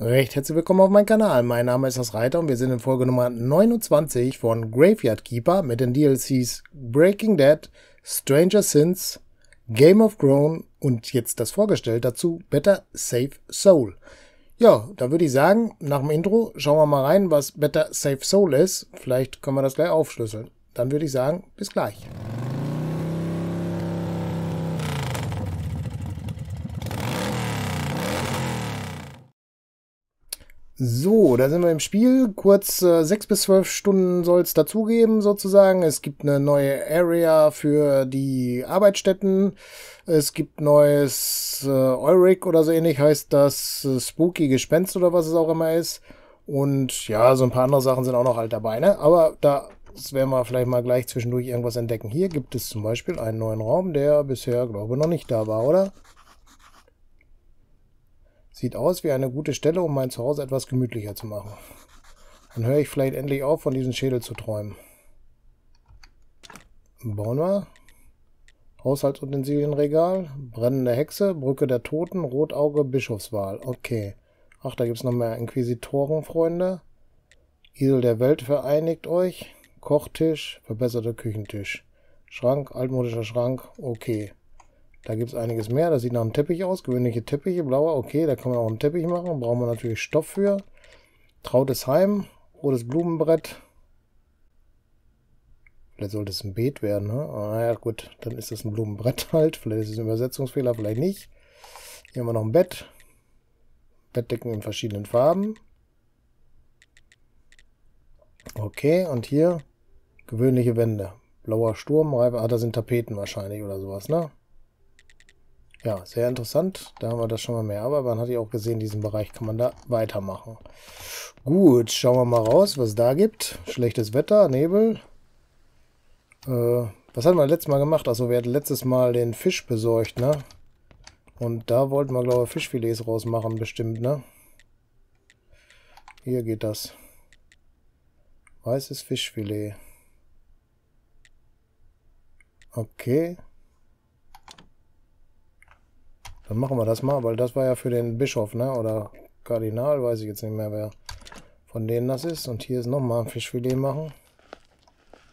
Recht herzlich willkommen auf meinem Kanal. Mein Name ist das Reiter und wir sind in Folge Nummer 29 von Graveyard Keeper mit den DLCs Breaking Dead, Stranger Sins, Game of Grown und jetzt das vorgestellt dazu Better Safe Soul. Ja, da würde ich sagen, nach dem Intro schauen wir mal rein, was Better Safe Soul ist. Vielleicht können wir das gleich aufschlüsseln. Dann würde ich sagen, bis gleich. So, da sind wir im Spiel. Kurz äh, sechs bis zwölf Stunden soll es dazugeben, sozusagen. Es gibt eine neue Area für die Arbeitsstätten. Es gibt neues äh, Eurik oder so ähnlich, heißt das äh, Spooky Gespenst oder was es auch immer ist. Und ja, so ein paar andere Sachen sind auch noch halt dabei, ne? Aber da werden wir vielleicht mal gleich zwischendurch irgendwas entdecken. Hier gibt es zum Beispiel einen neuen Raum, der bisher, glaube ich, noch nicht da war, oder? Sieht aus wie eine gute Stelle, um mein Zuhause etwas gemütlicher zu machen. Dann höre ich vielleicht endlich auf, von diesem Schädel zu träumen. Bauen wir. Haushaltsutensilienregal, brennende Hexe, Brücke der Toten, Rotauge, Bischofswahl. Okay. Ach, da gibt es noch mehr Inquisitoren, Freunde. Isel der Welt vereinigt euch. Kochtisch, verbesserter Küchentisch. Schrank, altmodischer Schrank, okay. Da gibt es einiges mehr. Das sieht nach einem Teppich aus. Gewöhnliche Teppiche, blauer. Okay, da kann man auch einen Teppich machen. Brauchen wir natürlich Stoff für. Trautes Heim. Rotes Blumenbrett. Vielleicht sollte es ein Beet werden, ne? Naja, gut, dann ist das ein Blumenbrett halt. Vielleicht ist es ein Übersetzungsfehler, vielleicht nicht. Hier haben wir noch ein Bett. Bettdecken in verschiedenen Farben. Okay, und hier gewöhnliche Wände. Blauer Sturm, ah, da sind Tapeten wahrscheinlich oder sowas, ne? Ja, sehr interessant. Da haben wir das schon mal mehr. Aber man hat ja auch gesehen, diesen Bereich kann man da weitermachen. Gut, schauen wir mal raus, was es da gibt. Schlechtes Wetter, Nebel. Äh, was hatten wir letztes Mal gemacht? Achso, wir hatten letztes Mal den Fisch besorgt, ne? Und da wollten wir, glaube ich, Fischfilets rausmachen, bestimmt, ne? Hier geht das. Weißes Fischfilet. Okay. Dann machen wir das mal, weil das war ja für den Bischof, ne? Oder Kardinal, weiß ich jetzt nicht mehr, wer von denen das ist. Und hier ist nochmal ein Fischfilet machen.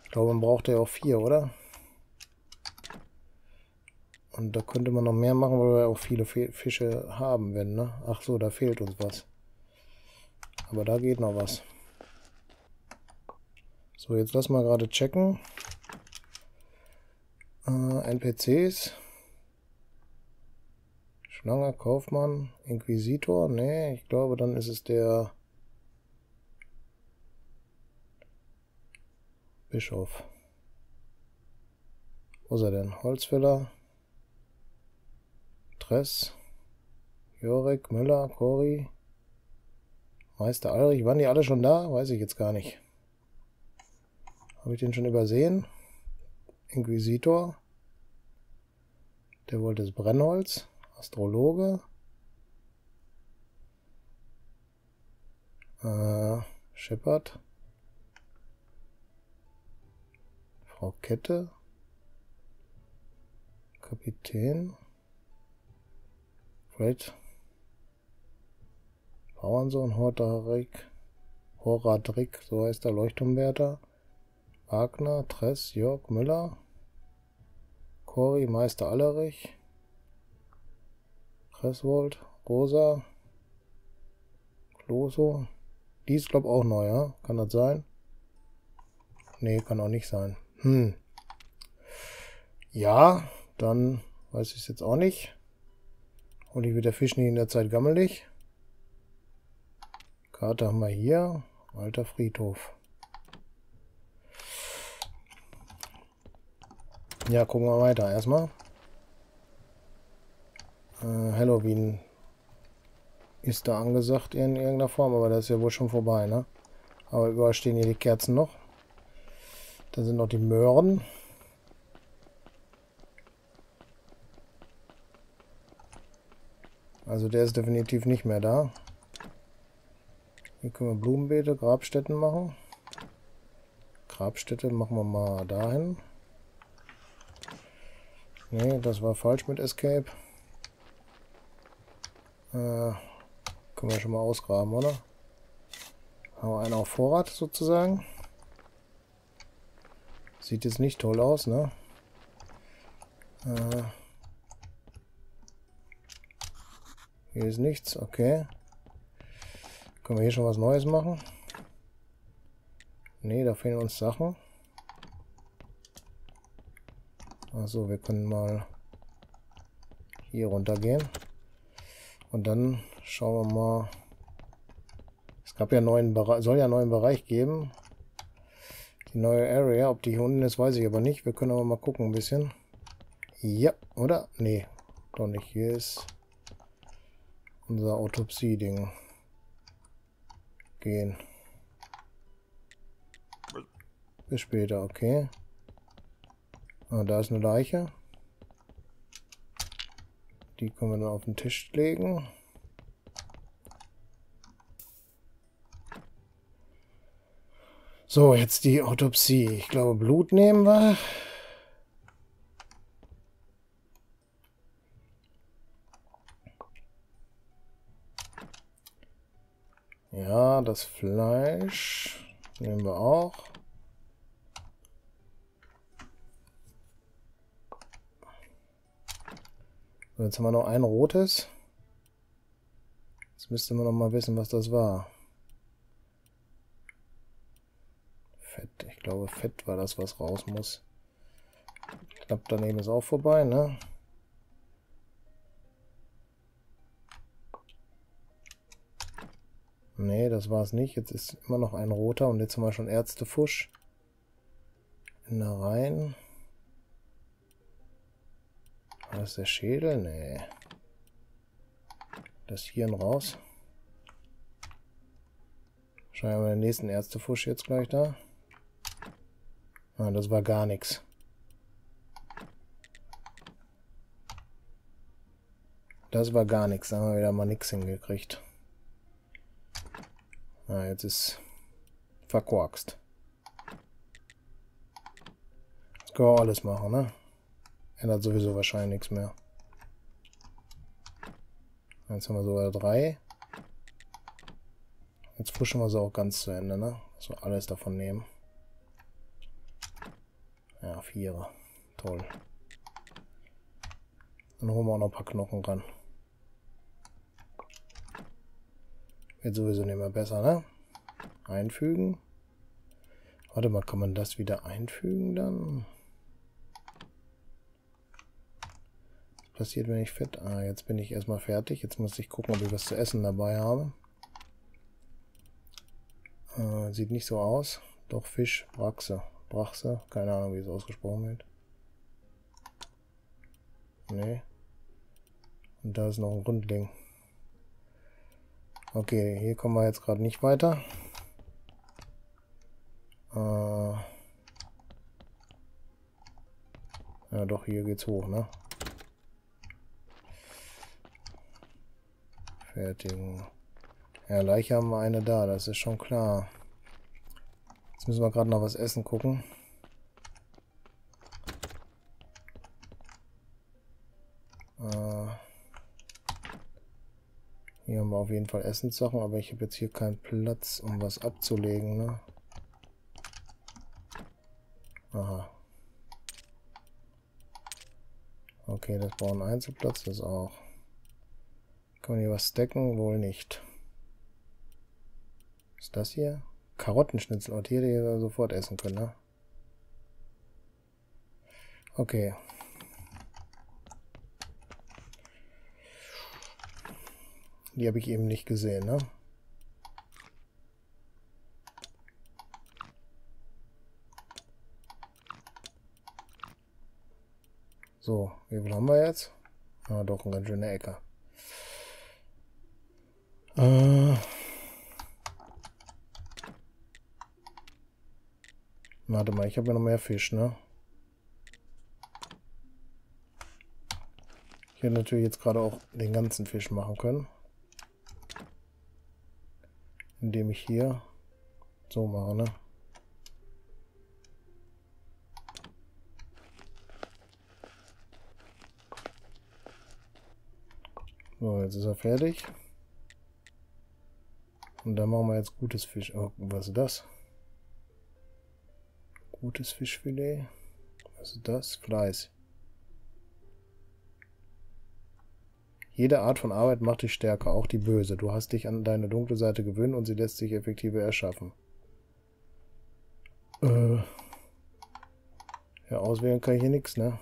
Ich glaube, man braucht ja auch vier, oder? Und da könnte man noch mehr machen, weil wir auch viele Fische haben werden, ne? Ach so, da fehlt uns was. Aber da geht noch was. So, jetzt lass mal gerade checken. Äh, NPCs. Schlange, Kaufmann, Inquisitor. Nee, ich glaube, dann ist es der Bischof. Wo ist er denn? Holzfäller. Tress. Jorik, Müller, Cori. Meister Alrich. Waren die alle schon da? Weiß ich jetzt gar nicht. Habe ich den schon übersehen? Inquisitor. Der wollte das Brennholz. Astrologe. Äh, Shepard. Frau Kette. Kapitän. Fred. Bauernsohn Hortarik. Horadrik, so heißt der Leuchtturmwärter. Wagner, Tress, Jörg, Müller. Cori, Meister Allerich. Cresswold, Rosa, Closo. Die ist, glaube ich, auch neu, ja? Kann das sein? Nee, kann auch nicht sein. Hm. Ja, dann weiß ich es jetzt auch nicht. Und ich wieder Fisch nicht in der Zeit gammelig. Karte haben wir hier. Alter Friedhof. Ja, gucken wir weiter erstmal. Äh, Halloween ist da angesagt in irgendeiner Form, aber das ist ja wohl schon vorbei, ne? Aber überall stehen hier die Kerzen noch. Da sind noch die Möhren. Also der ist definitiv nicht mehr da. Hier können wir Blumenbeete, Grabstätten machen. Grabstätte machen wir mal dahin. Ne, das war falsch mit Escape. Äh, Können wir schon mal ausgraben, oder? Haben wir einen auf Vorrat sozusagen. Sieht jetzt nicht toll aus, ne? Äh hier ist nichts, okay. Können wir hier schon was Neues machen? Ne, da fehlen uns Sachen. Also wir können mal hier runter gehen. Und dann schauen wir mal. Es gab ja neuen Bereich, soll ja einen neuen Bereich geben. Die neue Area, ob die hier unten ist, weiß ich aber nicht. Wir können aber mal gucken ein bisschen. Ja, oder? Nee, doch nicht. Hier ist unser Autopsie-Ding. Gehen. Bis später, okay. Ah, da ist eine Leiche. Die können wir dann auf den Tisch legen. So, jetzt die Autopsie. Ich glaube, Blut nehmen wir. Ja, das Fleisch nehmen wir auch. So, jetzt haben wir noch ein rotes. Jetzt müsste man noch mal wissen, was das war. Fett. Ich glaube, Fett war das, was raus muss. Knapp daneben ist auch vorbei, ne? Nee, das war es nicht. Jetzt ist immer noch ein roter und jetzt haben wir schon Ärztefusch. In der Reihen. Das der Schädel? Nee. Das Hirn raus. Wahrscheinlich haben wir den nächsten Ärztefusch jetzt gleich da. Nein, das war gar nichts. Das war gar nichts. Da haben wir wieder mal nichts hingekriegt. Na, jetzt ist verkorkst. Jetzt können wir alles machen, ne? Ändert sowieso wahrscheinlich nichts mehr. Jetzt haben wir sogar drei. Jetzt pushen wir sie auch ganz zu Ende, ne? Wir alles davon nehmen. Ja, vier. Toll. Dann holen wir auch noch ein paar Knochen ran. Wird sowieso nicht mehr besser, ne? Einfügen. Warte mal, kann man das wieder einfügen dann? Passiert, wenn ich fett... Ah, jetzt bin ich erstmal fertig. Jetzt muss ich gucken, ob ich was zu essen dabei habe. Äh, sieht nicht so aus. Doch Fisch, Brachse. Brachse, keine Ahnung, wie es ausgesprochen wird. Nee. Und da ist noch ein Grundding. Okay, hier kommen wir jetzt gerade nicht weiter. Äh ja, doch, hier geht's hoch, ne? Fertigen. Ja, Leiche haben wir eine da, das ist schon klar. Jetzt müssen wir gerade noch was essen gucken. Äh, hier haben wir auf jeden Fall Essenssachen, aber ich habe jetzt hier keinen Platz, um was abzulegen, ne? Aha. Okay, das braucht einen Einzelplatz, das auch. Kann man hier was stacken? Wohl nicht. Was ist das hier? Karottenschnitzel. Und hier hätte ich sofort essen können, ne? Okay. Die habe ich eben nicht gesehen, ne? So, wie viel haben wir jetzt? Ah, doch, eine ganz schöne Ecke. Äh. Warte mal, ich habe ja noch mehr Fisch, ne? Ich hätte natürlich jetzt gerade auch den ganzen Fisch machen können. Indem ich hier so mache, ne? So, jetzt ist er fertig. Und dann machen wir jetzt gutes Fisch. Oh, was ist das? Gutes Fischfilet. Was ist das? Fleiß. Jede Art von Arbeit macht dich stärker, auch die böse. Du hast dich an deine dunkle Seite gewöhnt und sie lässt sich effektiver erschaffen. Äh. Ja, auswählen kann ich hier nichts, ne?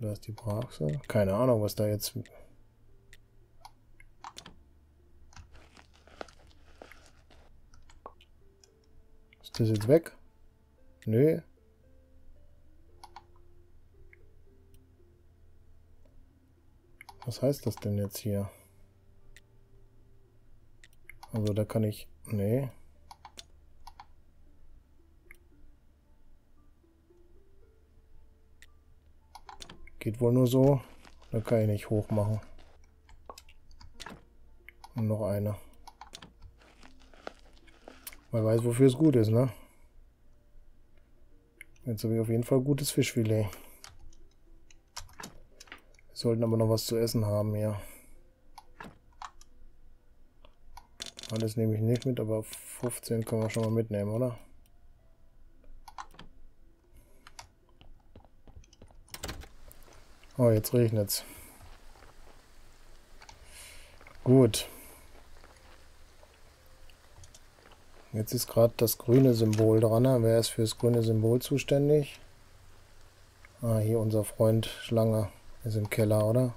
Da ist die Braxe. Keine Ahnung, was da jetzt... Ist das jetzt weg? Nö. Was heißt das denn jetzt hier? Also da kann ich... Nee. Geht wohl nur so. Da kann ich nicht hoch machen. Und noch eine. Man weiß, wofür es gut ist, ne? Jetzt habe ich auf jeden Fall gutes Fischfilet sollten aber noch was zu essen haben, ja. Alles nehme ich nicht mit, aber 15 können wir schon mal mitnehmen, oder? Oh, jetzt regnet's. Gut. Jetzt ist gerade das grüne Symbol dran. Wer ist für das grüne Symbol zuständig? Ah, hier unser Freund Schlange. Ist im Keller, oder?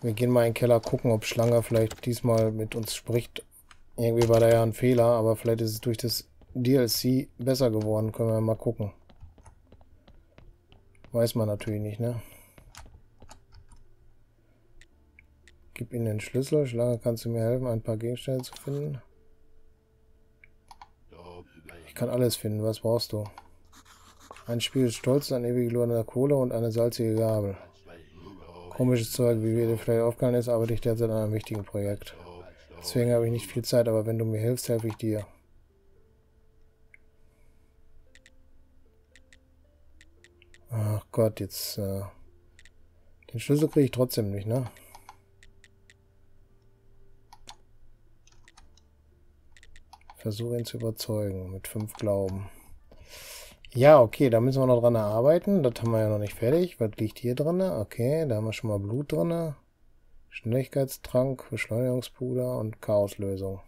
Wir gehen mal in den Keller gucken, ob Schlange vielleicht diesmal mit uns spricht. Irgendwie war da ja ein Fehler, aber vielleicht ist es durch das DLC besser geworden. Können wir mal gucken. Weiß man natürlich nicht, ne? Gib ihnen den Schlüssel. Schlange, kannst du mir helfen, ein paar Gegenstände zu finden? Kann alles finden. Was brauchst du? Ein Spiel Stolz, ein ewig glühender Kohle und eine salzige Gabel. Komisches Zeug, wie dir vielleicht aufgefallen ist, arbeite ich derzeit an einem wichtigen Projekt. Deswegen habe ich nicht viel Zeit, aber wenn du mir hilfst, helfe ich dir. Ach Gott, jetzt... Äh, den Schlüssel kriege ich trotzdem nicht, ne? Versuche ihn zu überzeugen mit fünf Glauben. Ja, okay, da müssen wir noch dran arbeiten. Das haben wir ja noch nicht fertig. Was liegt hier drin? Okay, da haben wir schon mal Blut drin. Schnelligkeitstrank, Beschleunigungspuder und Chaoslösung.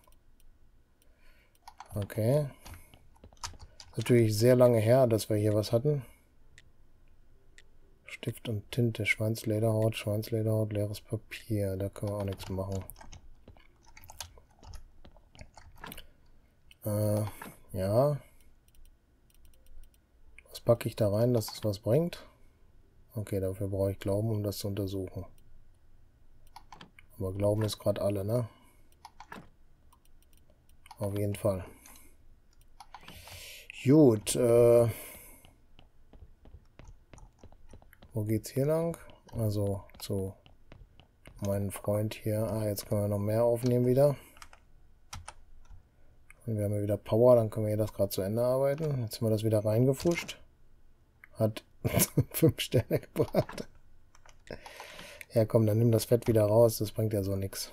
Okay. Natürlich sehr lange her, dass wir hier was hatten. Stift und Tinte, Schweinslederhaut, Schweinslederhaut, leeres Papier. Da können wir auch nichts machen. Äh, ja. Was packe ich da rein, dass es was bringt? Okay, dafür brauche ich Glauben, um das zu untersuchen. Aber Glauben ist gerade alle, ne? Auf jeden Fall. Gut, äh... Wo geht's hier lang? Also zu meinem Freund hier. Ah, jetzt können wir noch mehr aufnehmen wieder. Und wir haben ja wieder Power, dann können wir hier das gerade zu Ende arbeiten. Jetzt haben wir das wieder reingefuscht. Hat fünf Sterne gebracht. Ja komm, dann nimm das Fett wieder raus, das bringt ja so nichts.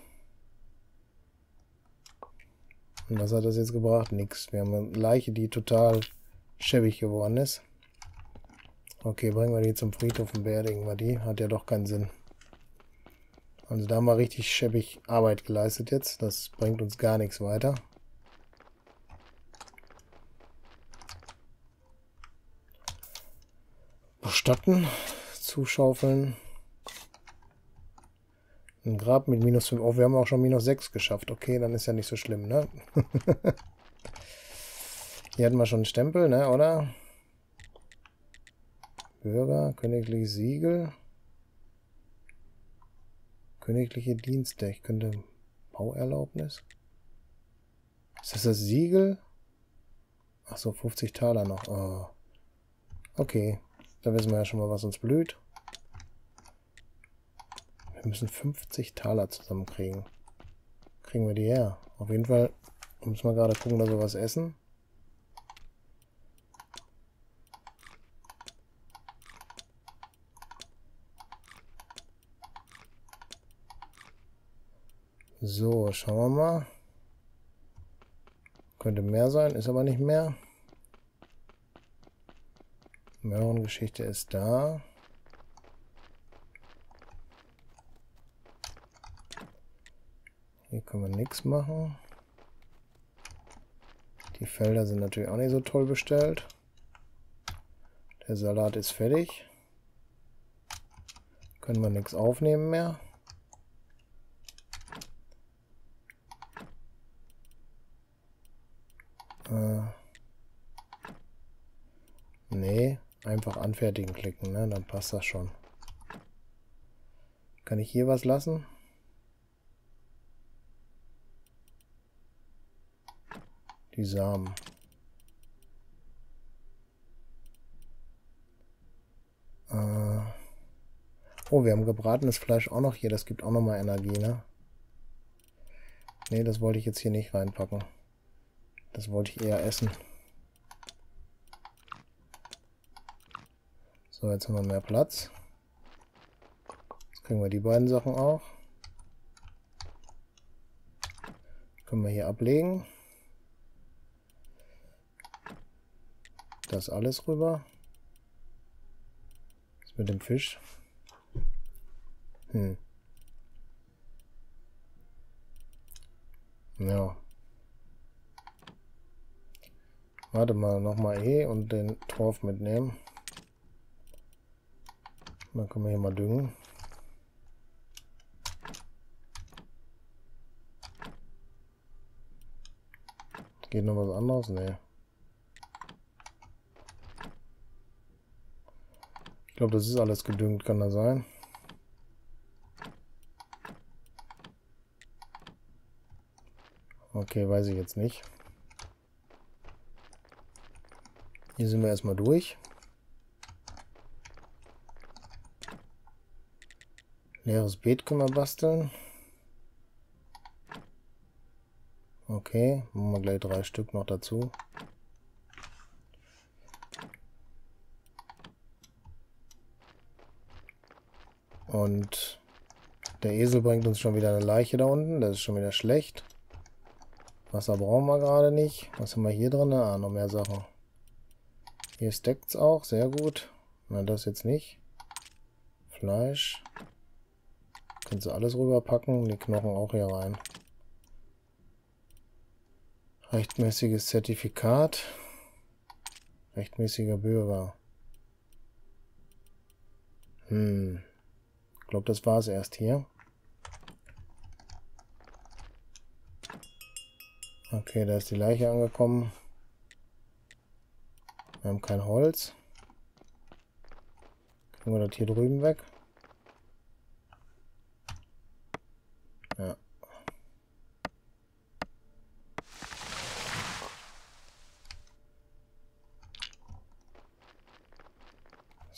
Und was hat das jetzt gebracht? Nix. Wir haben eine Leiche, die total schäbig geworden ist. Okay, bringen wir die zum Friedhof und beerdigen wir die. Hat ja doch keinen Sinn. Also da haben wir richtig schäbig Arbeit geleistet jetzt. Das bringt uns gar nichts weiter. Bestatten. Zuschaufeln. Ein Grab mit minus 5. Oh, wir haben auch schon minus 6 geschafft. Okay, dann ist ja nicht so schlimm, ne? Hier hatten wir schon einen Stempel, ne, oder? Bürger, königliches Siegel. Königliche Dienste. Ich könnte Bauerlaubnis. Ist das das Siegel? Ach so, 50 Taler noch. Oh. Okay. Da wissen wir ja schon mal, was uns blüht. Wir müssen 50 Taler zusammenkriegen. Kriegen wir die her? Auf jeden Fall müssen wir gerade gucken, dass wir was essen. So, schauen wir mal. Könnte mehr sein, ist aber nicht mehr. Möhrengeschichte ist da. Hier können wir nichts machen. Die Felder sind natürlich auch nicht so toll bestellt. Der Salat ist fertig. Können wir nichts aufnehmen mehr. Äh nee, einfach anfertigen klicken, ne? Dann passt das schon. Kann ich hier was lassen? Die Samen. Äh oh, wir haben gebratenes Fleisch auch noch hier. Das gibt auch nochmal Energie, ne? Ne, das wollte ich jetzt hier nicht reinpacken. Das wollte ich eher essen. So, jetzt haben wir mehr Platz. Jetzt kriegen wir die beiden Sachen auch. Können wir hier ablegen. Das alles rüber. Was mit dem Fisch? Hm. Ja. Warte mal, nochmal E und den Torf mitnehmen. Dann können wir hier mal düngen. Geht noch was anderes? Nee. Ich glaube, das ist alles gedüngt, kann das sein? Okay, weiß ich jetzt nicht. Hier sind wir erstmal durch. Leeres Beet können wir basteln. Okay, machen wir gleich drei Stück noch dazu. Und der Esel bringt uns schon wieder eine Leiche da unten. Das ist schon wieder schlecht. Wasser brauchen wir gerade nicht. Was haben wir hier drin? Ah, noch mehr Sachen. Hier steckt es auch, sehr gut. Na, das jetzt nicht. Fleisch. Kannst du alles rüberpacken, die Knochen auch hier rein. Rechtmäßiges Zertifikat. Rechtmäßiger Bürger. Hm. Ich glaube, das war es erst hier. Okay, da ist die Leiche angekommen. Wir haben kein Holz. Kriegen wir das hier drüben weg?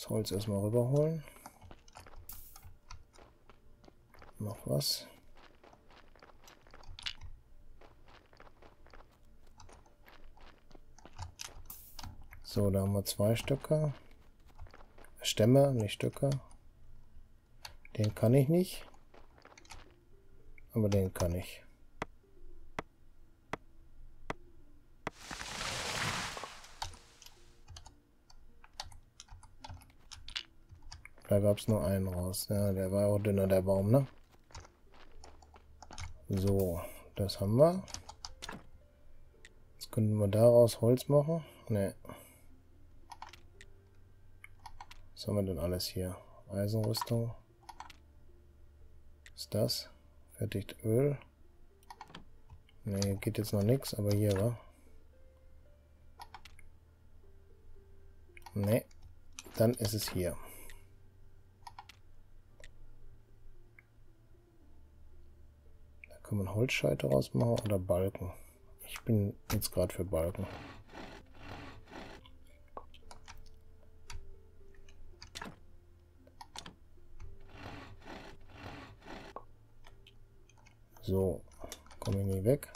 Das Holz erstmal rüberholen. Noch was. So, da haben wir zwei Stücke. Stämme, nicht Stücke. Den kann ich nicht. Aber den kann ich. Da gab es nur einen raus. Ja, der war auch dünner, der Baum, ne? So, das haben wir. Jetzt könnten wir daraus Holz machen. Ne. Was haben wir denn alles hier? Eisenrüstung. Was ist das? Fertigt Öl. Ne, geht jetzt noch nichts, aber hier, war. Ne, dann ist es hier. Da kann man Holzscheite rausmachen oder Balken. Ich bin jetzt gerade für Balken. So, komme ich nie weg.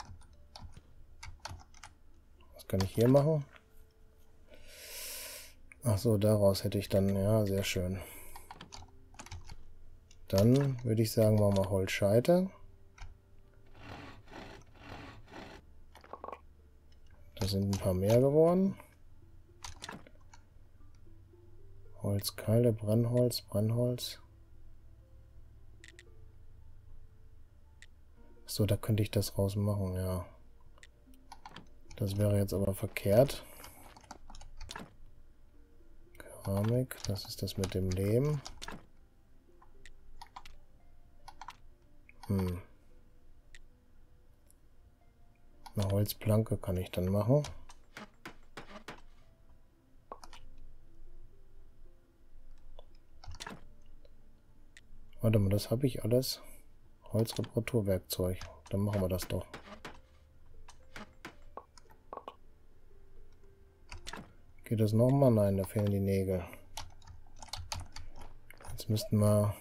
Was kann ich hier machen? Ach so, daraus hätte ich dann, ja, sehr schön. Dann würde ich sagen, machen wir Holzscheite. Sind ein paar mehr geworden. Holzkeile, Brennholz, Brennholz. So, da könnte ich das rausmachen, ja. Das wäre jetzt aber verkehrt. Keramik, das ist das mit dem Lehm. Hm. Eine Holzplanke kann ich dann machen. Warte mal, das habe ich alles. Holzreparaturwerkzeug. Dann machen wir das doch. Geht das nochmal? Nein, da fehlen die Nägel. Jetzt müssten wir...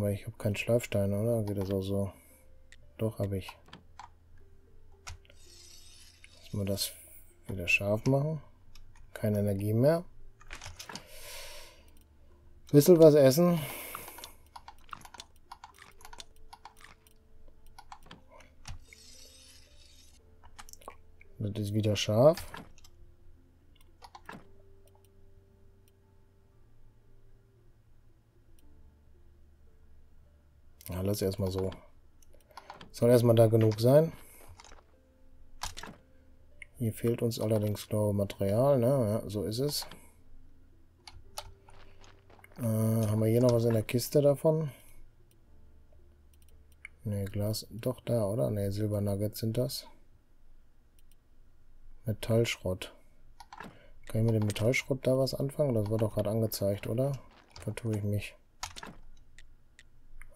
Aber ich habe keinen Schleifstein, oder? Geht das auch so? Doch, habe ich. Müssen wir das wieder scharf machen. Keine Energie mehr. Bisschen was essen. Das ist wieder scharf. Lass erstmal so. Soll erstmal da genug sein. Hier fehlt uns allerdings, glaube Material. Ne? Ja, so ist es. Äh, haben wir hier noch was in der Kiste davon? Ne, Glas. Doch, da, oder? Ne, Silbernuggets sind das. Metallschrott. Kann ich mit dem Metallschrott da was anfangen? Das war doch gerade angezeigt, oder? Vertue ich mich.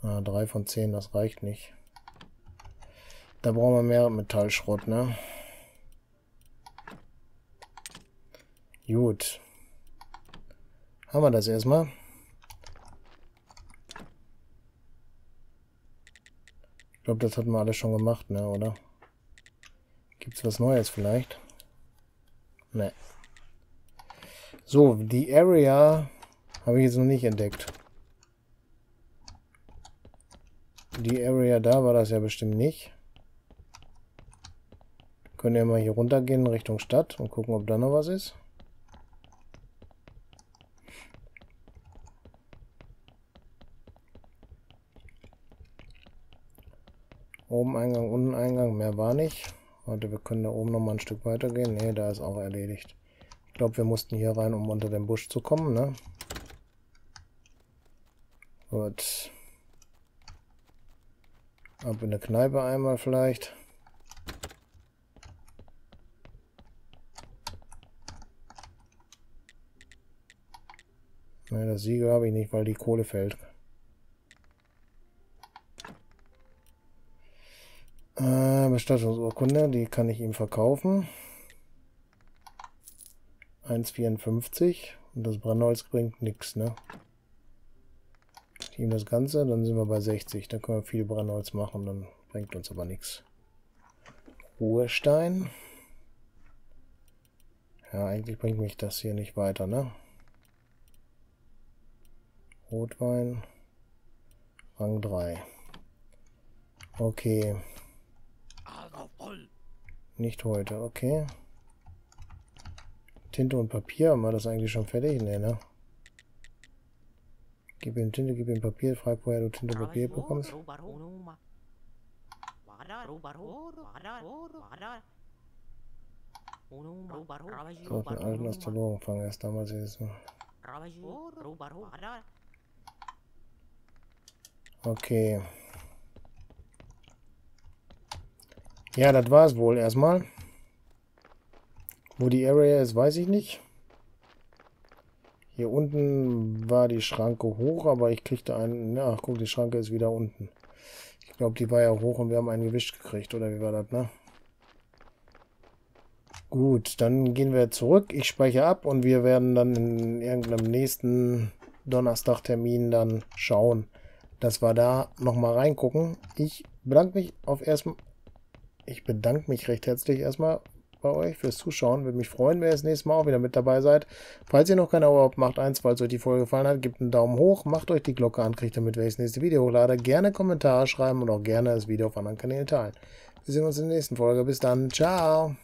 Ah, 3 von 10, das reicht nicht. Da brauchen wir mehr Metallschrott, ne? Gut. Haben wir das erstmal? Ich glaube, das hatten wir alles schon gemacht, ne, oder? Gibt es was Neues vielleicht? Ne. So, die Area habe ich jetzt noch nicht entdeckt. Die Area da war das ja bestimmt nicht. Können wir mal hier runtergehen Richtung Stadt und gucken, ob da noch was ist. Oben Eingang, unten Eingang, mehr war nicht. Warte, wir können da oben noch mal ein Stück weiter gehen. Ne, da ist auch erledigt. Ich glaube, wir mussten hier rein, um unter den Busch zu kommen, ne? Gut. Ab in der Kneipe einmal vielleicht. Ne, das Siegel habe ich nicht, weil die Kohle fällt. Äh, Bestattungsurkunde, die kann ich ihm verkaufen. 1,54 und das Brennholz bringt nichts, ne? Ihm das Ganze, dann sind wir bei 60. Da können wir viel Brennholz machen, dann bringt uns aber nichts. Ruhestein. Ja, eigentlich bringt mich das hier nicht weiter, ne? Rotwein. Rang 3. Okay. Nicht heute, okay. Tinte und Papier, haben wir das eigentlich schon fertig? Ne, ne? Gib ihm Tinte, gib ihm Papier, frag, woher du Tinte Papier bekommst. So, den alten Astrologen fangen erst damals jetzt. Okay. Ja, das war es wohl erstmal. Wo die Area ist, weiß ich nicht. Hier unten war die Schranke hoch, aber ich kriegte einen... Ja, guck, die Schranke ist wieder unten. Ich glaube, die war ja hoch und wir haben einen gewischt gekriegt, oder wie war das, ne? Gut, dann gehen wir zurück. Ich speichere ab und wir werden dann in irgendeinem nächsten Donnerstag-Termin dann schauen, dass wir da nochmal reingucken. Ich bedanke mich auf erstmal ich bedanke mich recht herzlich erstmal bei euch fürs Zuschauen. Würde mich freuen, wenn ihr das nächste Mal auch wieder mit dabei seid. Falls ihr noch kein Abo macht eins. Falls euch die Folge gefallen hat, gebt einen Daumen hoch, macht euch die Glocke an, kriegt damit, wenn ich das nächste Video hochlade. Gerne Kommentare schreiben und auch gerne das Video auf anderen Kanälen teilen. Wir sehen uns in der nächsten Folge. Bis dann. Ciao.